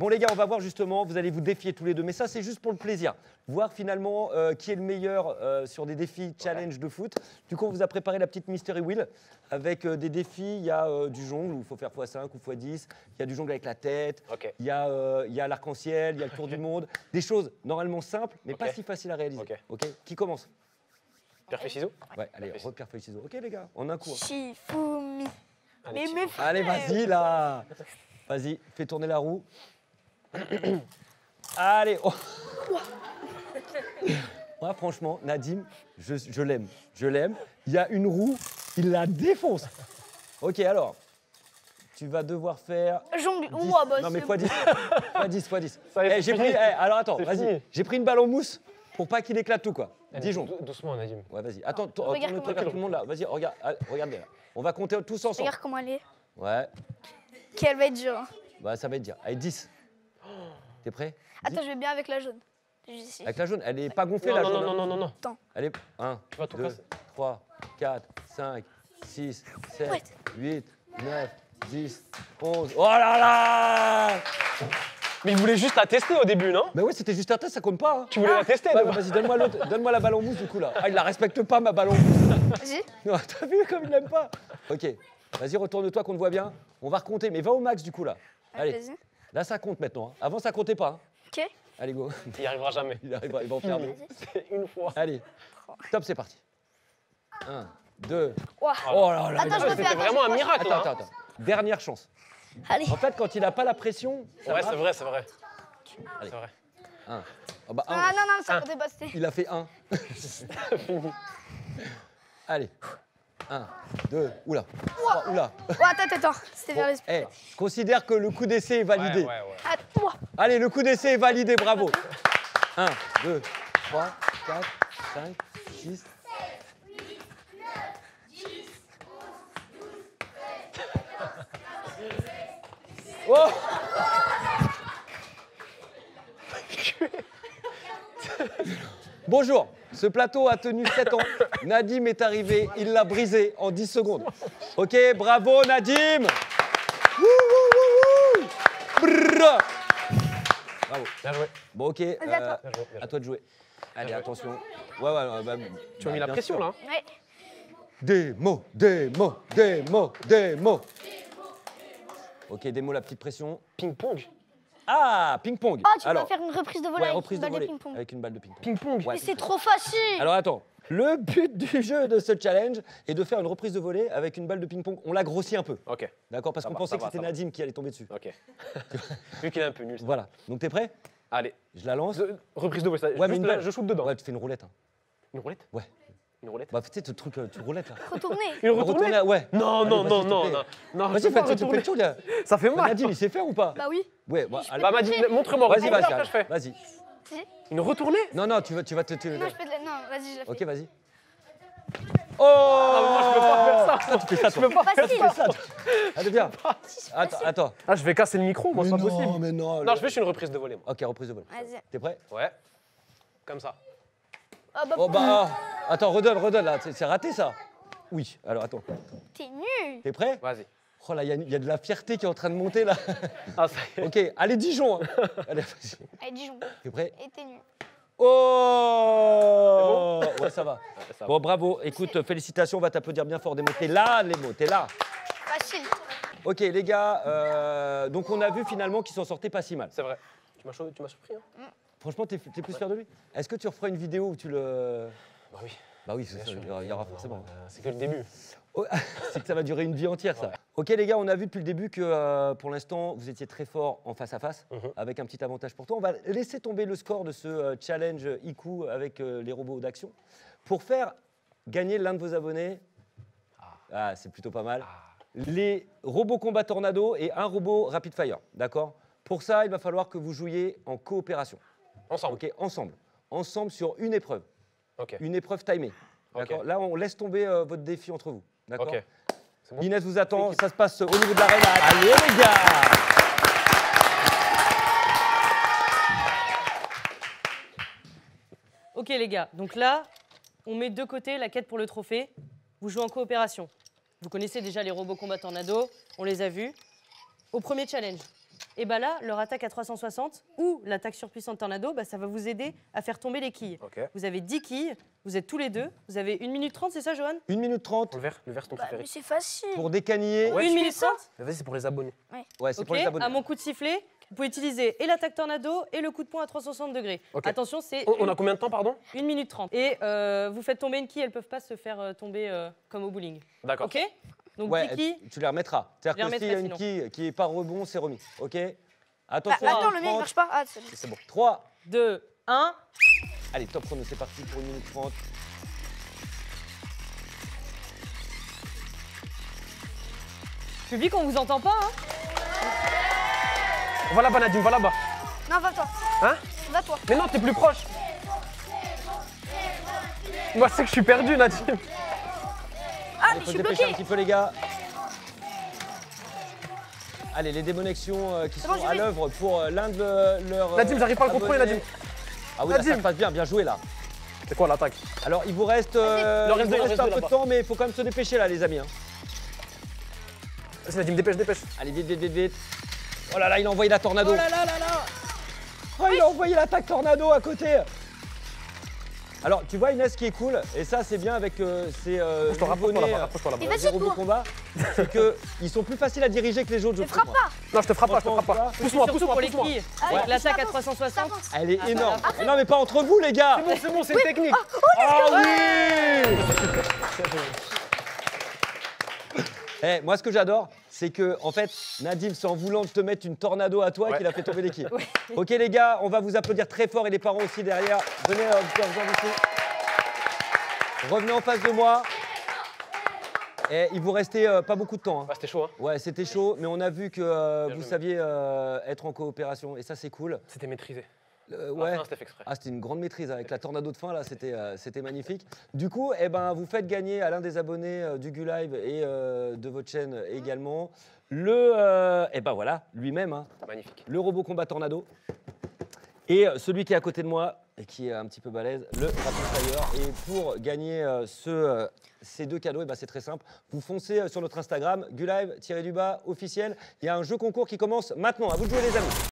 Bon les gars, on va voir justement, vous allez vous défier tous les deux, mais ça c'est juste pour le plaisir. Voir finalement euh, qui est le meilleur euh, sur des défis challenge de foot. Du coup, on vous a préparé la petite Mystery Wheel avec euh, des défis. Il y a euh, du jongle où il faut faire x5 ou x10. Il y a du jongle avec la tête. Ok. Il y a, euh, il y a l'arc-en-ciel, il y a le tour du monde. Des choses normalement simples, mais pas si faciles à réaliser. Ok. Ok Qui commence? Pierre, feuille, ciseaux Ouais, allez, Pierre, repère feuille ciseaux. Ok les gars, en un coup. hein. Allez, ciseaux. me Allez, vas-y là Vas-y, fais tourner la roue. Allez oh. Moi, franchement, Nadim, je, je l'aime. Je l'aime. Il y a une roue, il la défonce. Ok, alors, tu vas devoir faire. Jongle. 10. Ouah, bah, non, mais fois 10. fois 10, fois 10. Ça y est, Eh, j'ai pris. eh, alors, attends, vas-y. J'ai pris une balle en mousse pour pas qu'il éclate tout, quoi. Allez, Dijon. dou- Doucement, Nadim. Ouais, vas-y. Attends, to- Regarde tourne-toi comment- vers tout le monde là. Vas-y, regarde, ah, regarde bien. On va compter tous ensemble. Regarde comment elle est. Ouais. Quelle va être dure. hein. Bah, ça va être dire. Allez, 10. T'es prêt? Attends, je vais bien avec la jaune. Avec la jaune, elle est pas gonflée Non, la non, jaune. non, hein non, non, non, non. Elle est 1, Tu vas tout 2, casser. 3, 4, 5, 6, 7, Ouais. 8, 9, 10, 11. Oh là là Mais il voulait juste la tester au début, non? Mais ouais, c'était juste un test, ça compte pas. Hein. Tu voulais la tester Ouais, de- Vas-y, donne-moi l'autre, donne-moi la balle en mousse du coup là. Ah, il la respecte pas ma balle en mousse. Vas-y. Non, T'as vu comme il l'aime pas? Ok, vas-y, retourne-toi qu'on te voit bien. On va recompter, mais va au max du coup là. Allez, Vas-y. Là ça compte maintenant. hein. Avant ça comptait pas. hein. Ok. Allez, go. Il n'y arrivera jamais. Il arrivera, il va en faire deux. C'est une fois. Allez, top, c'est parti. 1, 2. Ouah. Oh là là. Attends, C'était vraiment un miracle, Attends, hein. attends, attends. Dernière chance. Allez. En fait, quand il n'a pas la pression, ça Ouais, marche. c'est vrai, c'est vrai. C'est vrai. Un. Oh bah, un. Ah non, non, ça Un. comptait pas, c'était. Il a fait un. Allez. Un, deux, oula. Trois, oula. Oh, attends, attends. C'était vers l'esprit. Eh, je considère que le coup d'essai est validé. ouais, ouais. Ah, ouah. Allez, le coup d'essai est validé, bravo. 1, 2, 3, 4, 5, 6. Oh Bonjour, ce plateau a tenu 7 ans. Nadim est arrivé, il l'a brisé en 10 secondes. Ok, bravo Nadim Wouh, wouh, wouh, wouh Brrr. Bravo. Bien joué. Bon, ok. euh, à toi. Bien joué, bien à joué. toi de jouer. Allez, attention. Ouais, ouais, ouais, bah, Tu as mis la pression, là. hein. Ouais. Des mots, des mots, des mots, des mots. Ok, des mots, la petite pression. Ping-pong. Ah, ping-pong. Oh, tu Alors, peux faire une reprise de volet ouais, avec reprise une de balle de volée ping-pong. avec une balle de ping-pong. Ping-pong. Ouais. Mais c'est trop facile. Alors attends, le but du jeu de ce challenge est de faire une reprise de volée avec une balle de ping-pong. On l'a grossi un peu, Ok, d'accord Parce Ça qu'on va, pensait ça que va, c'était ça va. Nadim qui allait tomber dessus. ok. Vu qu'il est un peu nul. ça. Voilà. Donc t'es prêt? Allez. Je la lance. De- Reprise de volet. Ouais, mais Juste une là, balle. je shoot dedans. Ouais, tu fais une roulette. hein. Une roulette? Ouais. Une roulette Bah, tu sais, ce truc, euh, tu roulettes là. Retourner. Une Retourner retournée là, ouais. Non, non, non, non, non. Non, je Vas-y, peux pas fais, tu retourner. fais tout, là. Ça fait mal. Nadim, il sait faire ou pas Bah oui. Ouais, bah, allez. Bah, Maddy, montre-moi. Vas-y, vas-y, je fais. vas-y. Si. Une retournée Non, non, tu vas, tu vas te. tu- Non, je peux te la... Non, vas-y, je la fais. Ok, vas-y. Oh mais moi, je peux pas faire ça. Tu fais ça, toi. peux pas Facile. Fais ça. Allez, viens. Attends, attends. Ah, je vais casser le micro, moi, c'est pas possible. Non, mais non. Non, je fais juste une reprise de volet, moi. Ok, reprise de vol. Vas-y. T'es prêt? Ouais. Comme ça. Oh, bah, Oh bah. ah. Attends, redonne, redonne là. C'est c'est raté ça. Oui. Alors attends. t'es nul. T'es prêt? Vas-y. Oh là, il y, a- il y a de la fierté qui est en train de monter là. Ah, ça y est. Ok, allez Dijon. hein. Allez, vas-y. Allez, Dijon. T'es prêt? Et t'es nul. Oh Ouais, ça va. Ça va. Bon, bravo. Écoute, félicitations. On va t'applaudir bien fort des mots. T'es là, les mots. T'es là. Facile. Ok, les gars. euh, donc on a vu finalement qu'il s'en sortait pas si mal. C'est vrai. Tu m'as tu m'as surpris, hein? Franchement, t'es t'es plus fier de lui? Est-ce que tu referas une vidéo où tu le Bah oui. Bah oui, c'est il y aura- il y aura forcément. Euh, C'est que le début. Oh, c'est que ça va durer une vie entière, ça. Ouais. Ok, les gars, on a vu depuis le début que euh, pour l'instant, vous étiez très fort en face à face, Mhm. avec un petit avantage pour toi. On va laisser tomber le score de ce euh, challenge IQ avec euh, les robots d'action pour faire gagner l'un de vos abonnés. Ah, c'est plutôt pas mal. Les robots combat tornado et un robot rapid fire, d'accord? Pour ça, il va falloir que vous jouiez en coopération, Ensemble. ok Ensemble, ensemble sur une épreuve, Ok. une épreuve timée. Là, on laisse tomber euh, votre défi entre vous, d'accord Ok. Bon Inès vous attend, ça se passe au niveau de l'arène. Allez les gars Ok les gars, donc là, on met de côté la quête pour le trophée. Vous jouez en coopération. Vous connaissez déjà les robots combat tornado, on les a vus. Au premier challenge, et bah là, leur attaque à 360 ou l'attaque surpuissante tornado, bah, ça va vous aider à faire tomber les quilles. Vous avez 10 quilles, vous êtes tous les deux, vous avez 1 minute 30, c'est ça, Johan? 1 minute 30 Le vert, le vert, c'est ton Bah, préféré. c'est facile. pour décaniller. Ouais, 1 tu minute 30 Mais Vas-y, c'est pour les abonnés. Ouais, c'est pour les abonnés. à mon coup de sifflet, vous pouvez utiliser et l'attaque tornado et le coup de poing à 360 degrés. Attention, c'est On, on a combien de temps, pardon? 1 minute 30. Et euh, vous faites tomber une quille, elles peuvent pas se faire euh, tomber euh, comme au bowling. D'accord. Ok? Donc Ouais, 10 quilles, tu- les remettras. C'est-à-dire que s'il y a une quille qui est pas rebond, c'est remis. Ok Attention. bah, attends, le mien il 30, marche pas. Ah, c'est bon. C'est bon. 3. 2, 1. Allez, top chrono, c'est parti pour 1 minute 30. Public, on vous entend pas, hein? Va là-bas, Nadim, va là-bas. Non, va-toi. Hein? Va-toi. Mais non, t'es plus proche. Moi, c'est que je suis perdu, Nadim. Ah, Il mais je faut se suis dépêcher un bloqué. petit peu, les gars. Allez, les démonections euh, qui sont bon, à l'œuvre pour euh, l'un de euh, leurs. Nadim, euh, j'arrive pas à le contrôler, abonnés. Nadim. Ah oui, là, ça se passe bien, bien joué là. C'est quoi l'attaque Alors, il vous reste, euh, Il vous reste un peu de temps, mais il faut quand même se dépêcher là, les amis. hein. Vas-y, Nadim, dépêche, dépêche. Allez, vite, vite, vite, vite. Oh là là, il a envoyé la tornado. Oh là là là là Oh, il a envoyé l'attaque tornado à côté. Alors, tu vois, Inès, ce qui est cool, et ça, c'est bien avec euh, ces euh, là-bas, euh, robots toi. combat, c'est qu'ils sont plus faciles à diriger que les autres, je trouve. frappe pas. Non, je te frappe pas, je te frappe pas. Pousse-moi, pousse-moi, pour les pousse-moi. quilles. Allez, Avec l'attaque à ça avance, 360. ça avance. Elle est Ah, énorme. non, mais pas entre vous, les gars. C'est bon, c'est bon, c'est une technique. Ah oui Eh, moi, ce que j'adore, c'est que, en fait, Nadim, c'est en voulant te mettre une tornado à toi Ouais. qu'il a fait tomber l'équipe. Ok, les gars, on va vous applaudir très fort et les parents aussi derrière. Venez, euh, vous ici. Revenez en face de moi. Et il vous restait euh, pas beaucoup de temps. hein. Ah, c'était chaud, hein. Ouais, c'était chaud, mais on a vu que euh, vous joué, saviez euh, être en coopération et ça, c'est cool. C'était maîtrisé. Euh, Ouais. c'était exprès. Ah, c'était une grande maîtrise avec la tornado de fin là, c'était euh, c'était magnifique. Du coup, eh ben, vous faites gagner à l'un des abonnés euh, du GuLive et de votre chaîne également le, eh ben voilà, lui-même, hein, Magnifique. le robot combat tornado. Et celui qui est à côté de moi et qui est un petit peu balèze, le Rapid Fire. Et pour gagner ce, ces deux cadeaux, eh ben, c'est très simple. Vous foncez sur notre Instagram, GuLive-du-bas officiel. Il y a un jeu concours qui commence maintenant. À vous de jouer les amis.